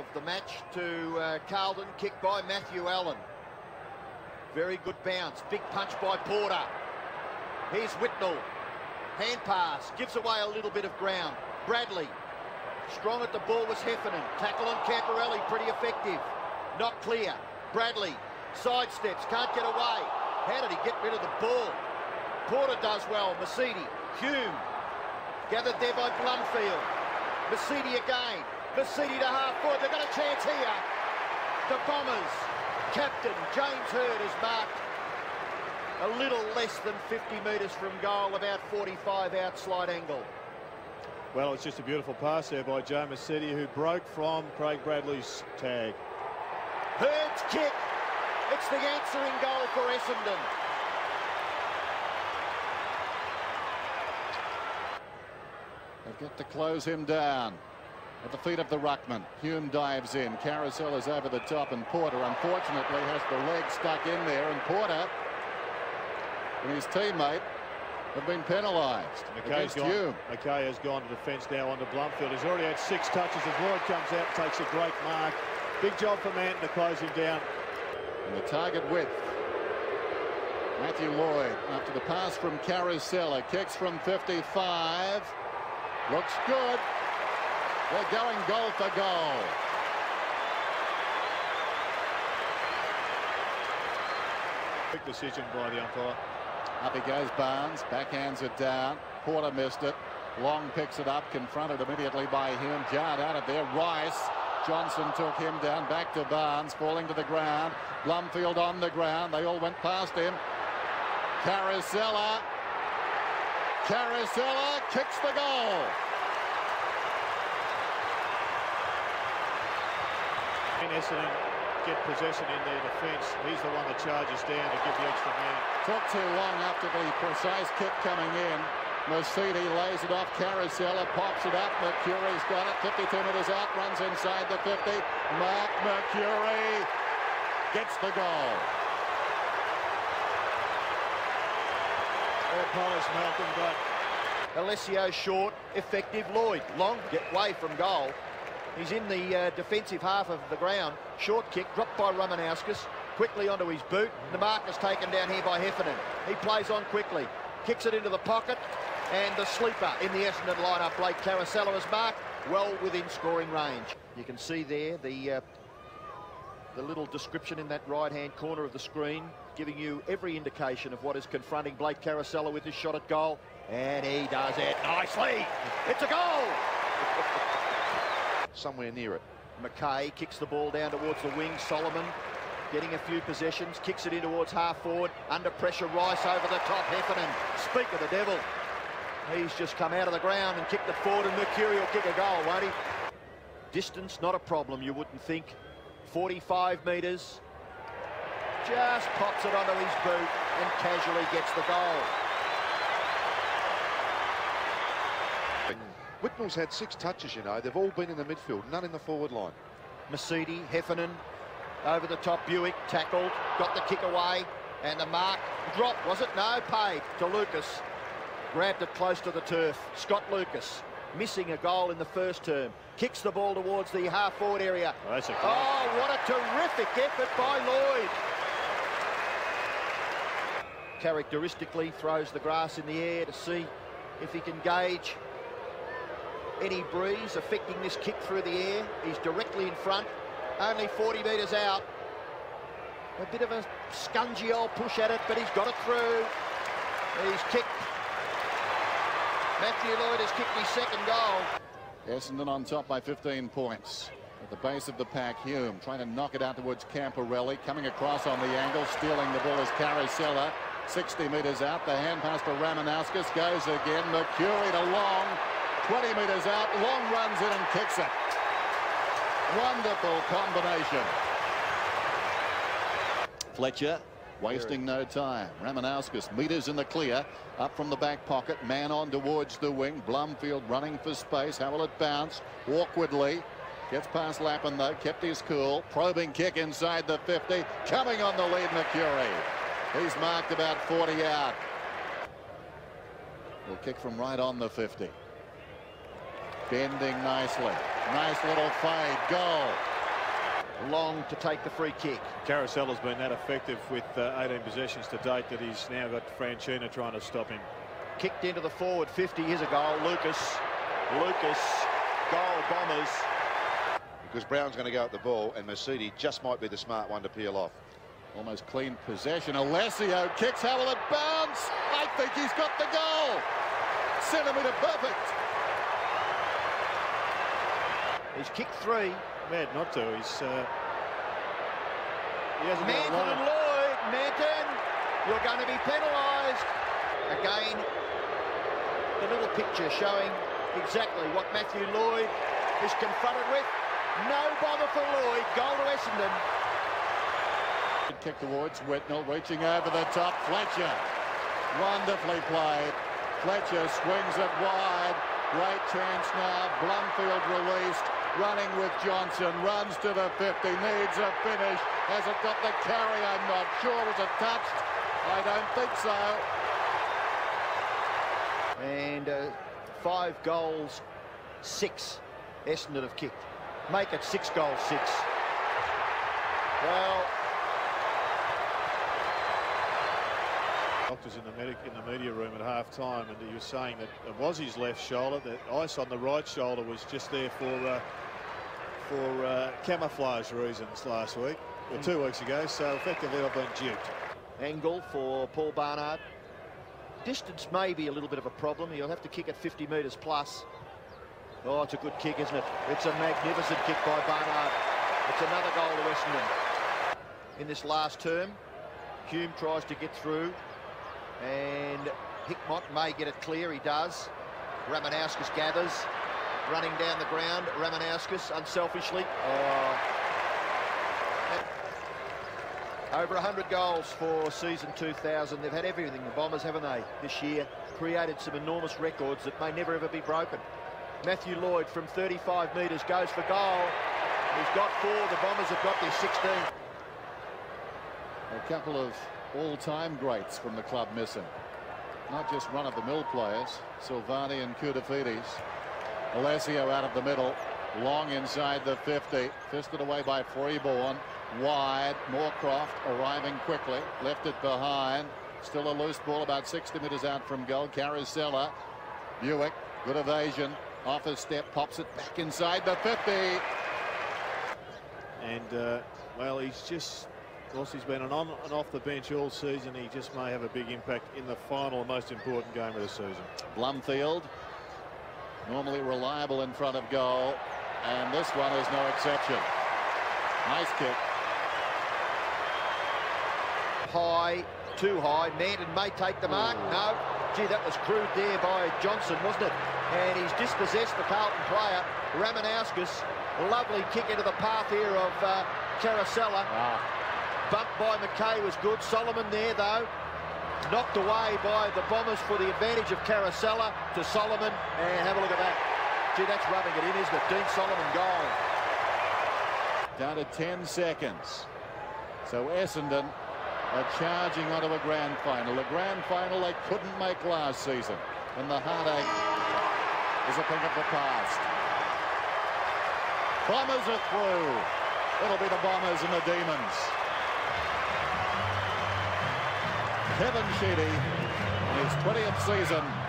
of the match to uh, Carlton, kicked by Matthew Allen. Very good bounce, big punch by Porter. Here's Whitnell, hand pass, gives away a little bit of ground. Bradley, strong at the ball was Heffernan. Tackle on Camporeale, pretty effective. Not clear. Bradley, sidesteps, can't get away. How did he get rid of the ball? Porter does well, Misiti, Hume, gathered there by Blumfield. Misiti again, Misiti to half forward, they've got a chance here. The Bombers, captain James Hird is marked a little less than 50 metres from goal, about 45 out slide angle. Well, it's just a beautiful pass there by Joe Misiti, who broke from Craig Bradley's tag. Hird's kick. It's the answering goal for Essendon. They've got to close him down. At the feet of the ruckman, Hume dives in. Caracella is over the top, and Porter, unfortunately, has the leg stuck in there. And Porter and his teammate have been penalised against gone, Hume. McKay has gone to defence now onto Blumfield. He's already had six touches. As Lloyd comes out, takes a great mark. Big job for Manton to close him down. And the target width. Matthew Lloyd, after the pass from Caracella, kicks from 55. Looks good. They're going goal for goal. Quick decision by the umpire. Up he goes Barnes, backhands it down. Porter missed it. Long picks it up, confronted immediately by him. Jarred out of there. Rice. Johnson took him down, back to Barnes, falling to the ground. Blumfield on the ground. They all went past him. Caracella. Caracella kicks the goal. Essendon get possession in their defence. He's the one that charges down to give the extra man. Took too long after the precise kick coming in. Misiti lays it off. Caracella pops it up. Mercuri's got it. 52 metres out. Runs inside the 50. Mark Mercuri gets the goal. All polished Malcolm, but Alessio short, effective. Lloyd long, get away from goal. He's in the uh, defensive half of the ground. Short kick, dropped by Ramanauskas. Quickly onto his boot. The mark is taken down here by Heffernan. He plays on quickly. Kicks it into the pocket. And the sleeper in the Essendon lineup, Blake Caracella, is marked well within scoring range. You can see there the uh, the little description in that right-hand corner of the screen, giving you every indication of what is confronting Blake Caracella with his shot at goal. And he does it nicely. It's a goal. Somewhere near it. McKay kicks the ball down towards the wing. Solomon getting a few possessions, kicks it in towards half forward. Under pressure, Rice over the top. Heffernan, speak of the devil. He's just come out of the ground and kicked it forward, and Mercuri will kick a goal, won't he? Distance, not a problem, you wouldn't think. 45 metres. Just pops it onto his boot and casually gets the goal. Whitnell's had six touches, you know. They've all been in the midfield, none in the forward line. Misiti, Heffernan, over the top, Bewick, tackled, got the kick away, and the mark dropped, was it? No, paid to Lucas. Grabbed it close to the turf. Scott Lucas, missing a goal in the first term. Kicks the ball towards the half-forward area. Oh, that's a oh, goal. Oh, what a terrific effort by Lloyd. Characteristically throws the grass in the air to see if he can gauge any breeze affecting this kick through the air. He's directly in front, only 40 metres out. A bit of a scungy old push at it, but he's got it through. He's kicked. Matthew Lloyd has kicked his second goal. Essendon on top by 15 points. At the base of the pack, Hume trying to knock it out towards Camporeale. Coming across on the angle, stealing the ball is Caracella. 60 metres out, the hand pass to Ramanauskas goes again. Mercuri to Long, 20 metres out. Long runs in and kicks it. Wonderful combination. Fletcher wasting no time. Ramanauskas meters in the clear. Up from the back pocket. Man on towards the wing. Blumfield running for space. How will it bounce? Awkwardly. Gets past Lappin though. Kept his cool. Probing kick inside the 50. Coming on the lead, Mercuri. He's marked about 40 out. Will kick from right on the 50. Bending nicely. Nice little fade. Goal. Long to take the free kick. Caracella's been that effective with uh, 18 possessions to date that he's now got Franchina trying to stop him. Kicked into the forward 50. Here's a goal. Lucas. Lucas. Goal Bombers. Because Brown's going to go at the ball and Misiti just might be the smart one to peel off. Almost clean possession. Alessio kicks. How will it bounce? I think he's got the goal. Centimetre perfect. He's kicked three. Mad not to. He's uh, he hasn't got a Manton and Lloyd. Manton, you're going to be penalised. Again, the little picture showing exactly what Matthew Lloyd is confronted with. No bother for Lloyd. Goal to Essendon. Kick towards Whitnell, reaching over the top. Fletcher. Wonderfully played. Fletcher swings it wide. Great chance now. Blumfield released. Running with Johnson. Runs to the 50. Needs a finish. Has it got the carry? I'm not sure. Was it touched? I don't think so. And uh, five goals, six Essendon have kicked. Make it six goals, six. Well, Doctors in the medic in the media room at half time, and he was saying that it was his left shoulder. That ice on the right shoulder was just there for uh, for uh, camouflage reasons last week or two weeks ago. So effectively, I've been duped. angle for Paul Barnard. Distance may be a little bit of a problem. He'll have to kick at 50 metres plus. Oh, it's a good kick, isn't it? It's a magnificent kick by Barnard. It's another goal to Essendon. In this last term, Hume tries to get through, and Hickmott may get it clear. He does. Ramanauskas gathers, running down the ground. Ramanauskas unselfishly. Oh, over 100 goals for season 2000. They've had everything, the Bombers, haven't they, this year? Created some enormous records that may never ever be broken. Matthew Lloyd from 35 metres goes for goal. He's got four. The Bombers have got their 16. A couple of all-time greats from the club missing. Not just run-of-the-mill players. Silvagni and Koutoufides. Alessio out of the middle. Long inside the 50. Fisted away by Freeborn. Wide. Moorcroft arriving quickly. Left it behind. Still a loose ball about 60 metres out from goal. Caracella. Bewick. Good evasion. Off his step. Pops it back inside the 50. And uh, well, he's just. Of course, he's been an on and off the bench all season. He just may have a big impact in the final, most important game of the season. Blumfield. Normally reliable in front of goal. And this one is no exception. Nice kick. High, too high. Manton may take the mark. No. Gee, that was crude there by Johnson, wasn't it? And he's dispossessed the Carlton player, Ramanauskas. Lovely kick into the path here of uh, Caracella. Bumped by McKay was good. Solomon there, though. Knocked away by the Bombers for the advantage of Caracella to Solomon. And have a look at that. Gee, that's rubbing it in, isn't it? Dean Solomon goal. Down to 10 seconds. So Essendon are charging onto a grand final. A grand final they couldn't make last season. And the heartache is a thing of the past. Bombers are through. It'll be the Bombers and the Demons. Kevin Sheedy, his 20th season